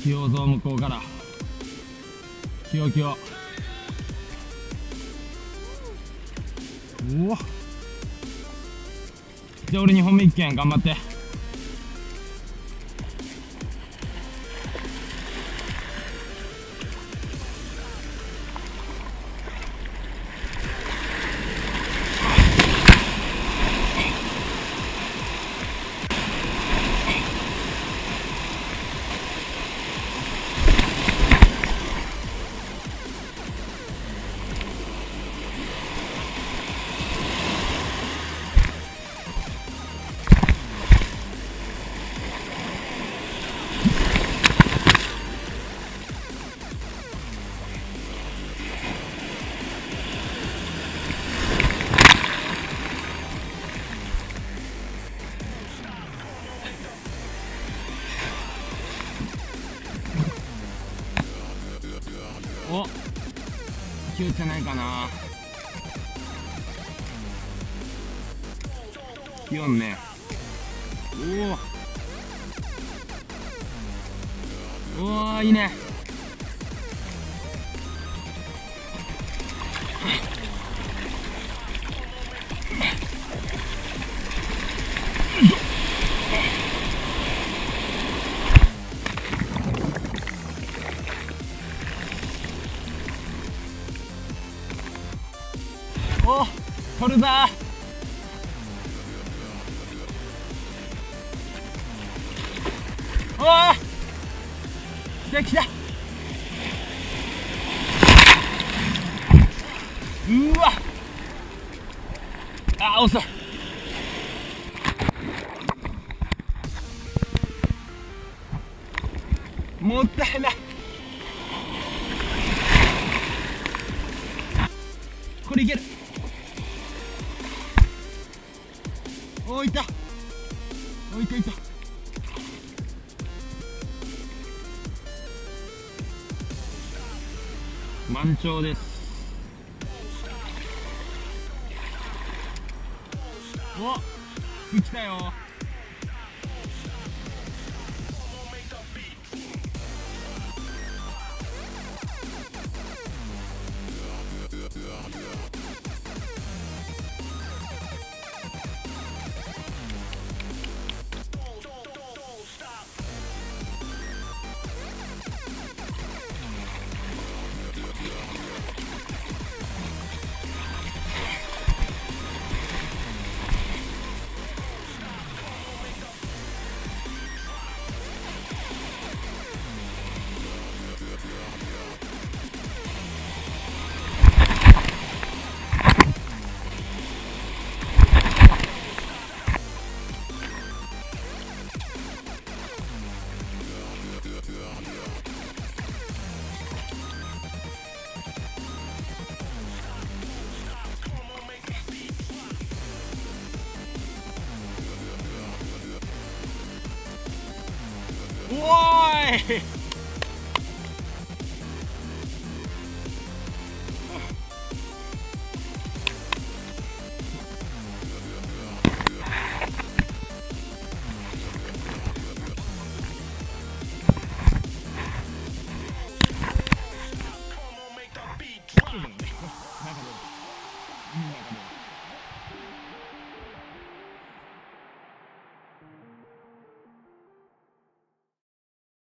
あ器用ぞ向こうから。キヨキヨ。うわ。じゃあ俺2本目一軒頑張って。おキューじゃないかな。4ねおおおいいね。取るぞおおできた。うわ。あ遅いもったいない。これいける。おいた。おいたいた。満潮です。お来たよ。おーい